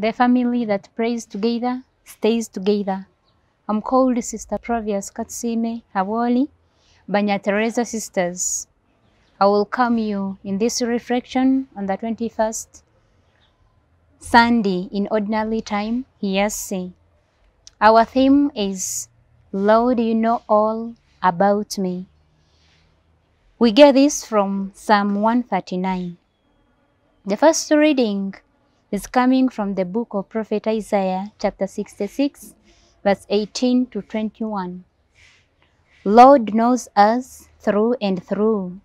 The family that prays together stays together. I'm called Sister Provius Katsime Awoli, Banya Teresa Sisters. I will welcome you in this reflection on the 21st Sunday in ordinary time, say. Our theme is Lord, you know all about me. We get this from Psalm 139. The first reading is coming from the book of Prophet Isaiah, chapter 66, verse 18 to 21. Lord knows us through and through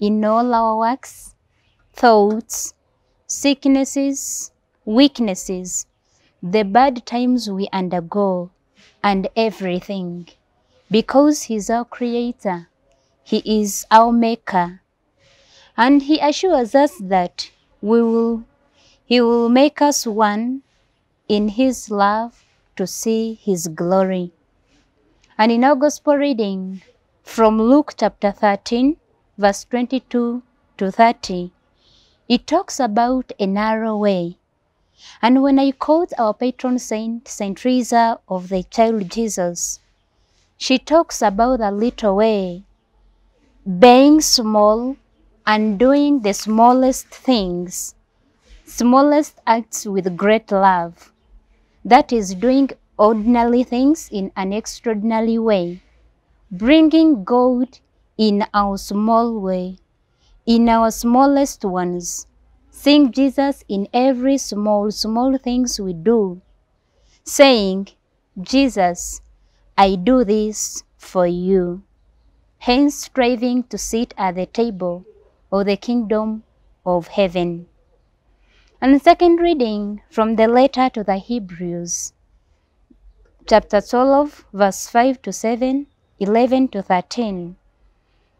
in all our works, thoughts, sicknesses, weaknesses, the bad times we undergo, and everything. Because He's our Creator, He is our Maker, and He assures us that we will he will make us one in His love to see His glory. And in our Gospel reading from Luke chapter 13, verse 22 to 30, it talks about a narrow way. And when I quote our patron saint, Saint Teresa of the Child Jesus, she talks about a little way, being small and doing the smallest things smallest acts with great love. That is doing ordinary things in an extraordinary way, bringing God in our small way, in our smallest ones, seeing Jesus in every small, small things we do, saying, Jesus, I do this for you. Hence striving to sit at the table of the kingdom of heaven. And the second reading from the letter to the Hebrews, chapter 12, verse 5 to 7, 11 to 13.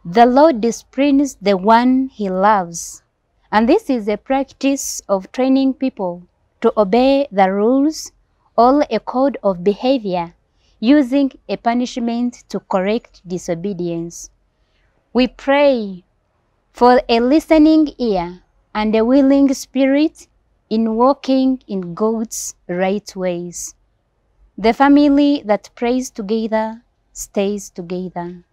The Lord disciplines the one he loves. And this is a practice of training people to obey the rules or a code of behavior using a punishment to correct disobedience. We pray for a listening ear and a willing spirit in walking in God's right ways. The family that prays together stays together.